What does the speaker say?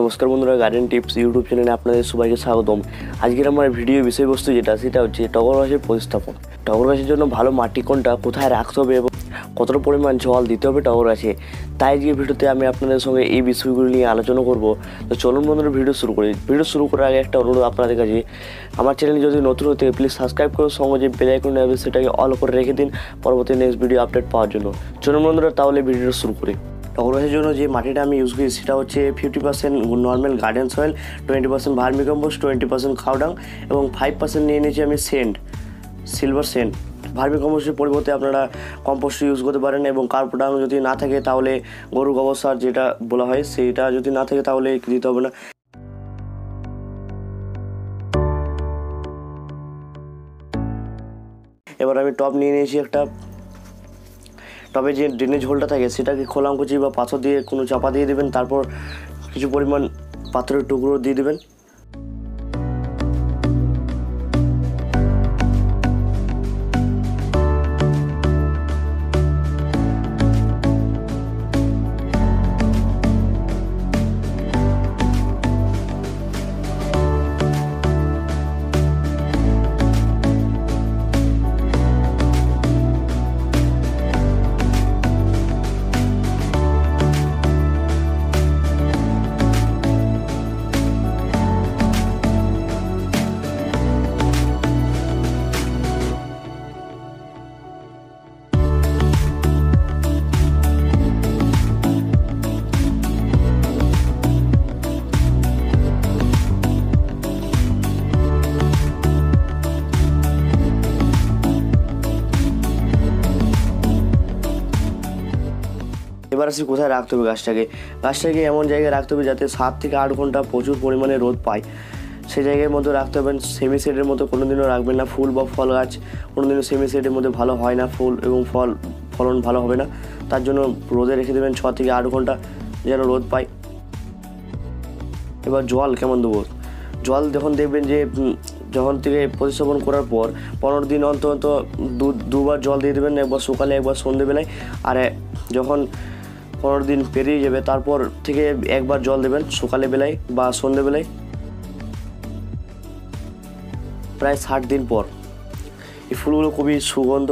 নমস্কার বন্ধুরা garden tips YouTube চ্যানেলে আপনাদের সবাইকে স্বাগতম। আজকের আমার ভিডিও বিষয়বস্তু যেটা, সেটা হচ্ছে টগর গাছের প্রতিস্থাপন। টগর গাছের জন্য ভালো মাটি কোনটা, কোথায় রাখতে হবে এবং কতটা পরিমাণ জল দিতে হবে টগর গাছে, তাই আজকে ভিডিওতে আমি আপনাদের সঙ্গে এই বিষয়গুলো নিয়ে আলোচনা করব। তো চলুন বন্ধুরা ভিডিও শুরু করি। ভিডিও শুরু করার আগে একটা অনুরোধ আপনাদের কাছে, আমার চ্যানেল যদি নতুন হতে প্লিজ সাবস্ক্রাইব করে সঙ্গে যে বেল আইকন সেটাকে অল করে রেখে দিন, পরবর্তী নেক্সট ভিডিও আপডেট পাওয়ার জন্য। চলুন বন্ধুরা, তাহলে ভিডিওটা শুরু করি। টগর জন্য যে মাটিটা আমি ইউজ করি সেটা হচ্ছে fifty percent normal garden soil twenty percent vermicompost twenty percent খাওডাং এবং ফাইভ পার্সেন্ট নিয়ে নিয়েছি আমি সেন্ট সিলভার সেন্ট ভার্মি কম্পোস্টের পরিবর্তে আপনারা কম্পোস্ট ইউজ করতে পারেন এবং কার্পোডাং যদি না থাকে তাহলে গরু গোবর সার যেটা বলা হয় সেইটা যদি না থাকে তাহলে দিতে হবে না। এবার আমি টপ নিয়ে নিয়েছি একটা টবে যে ড্রেনেজ হোলটা থাকে, সেটাকে খোলামকুচি বা পাথর দিয়ে কোনো চাপা দিয়ে দেবেন, তারপর কিছু পরিমাণ পাথরের টুকরো দিয়ে দেবেন। এবার আসি কোথায় রাখতে হবে গাছটাকে? গাছটাকে এমন জায়গায় রাখতে হবে যাতে সাত থেকে আট ঘণ্টা প্রচুর পরিমাণে রোদ পায়। সেই জায়গার মধ্যে রাখতে হবে সেমি সেটের মতো কোনো দিনও রাখবেন না। ফুল বা ফল গাছ কোনো দিনও সেমি সেটের মধ্যে ভালো হয় না ফুল এবং ফল, ফলন ভালো হবে না। তার জন্য রোদে রেখে দেবেন ছ থেকে আট ঘণ্টা যেন রোদ পায়। এবার জল কেমন দেবো? জল যখন দেখবেন যে যখন থেকে প্রতিস্থাপন করার পর পনেরো দিন অন্তর দু, দুবার জল দিয়ে দেবেন, একবার সকালে, একবার সন্ধেবেলায়। আর যখন পনেরো দিন পেরিয়ে যাবে, তারপর থেকে একবার জল দেবেন সকালে বেলায় বা সন্ধেবেলায় প্রায় ষাট দিন পর। এই ফুলগুলো খুবই সুগন্ধ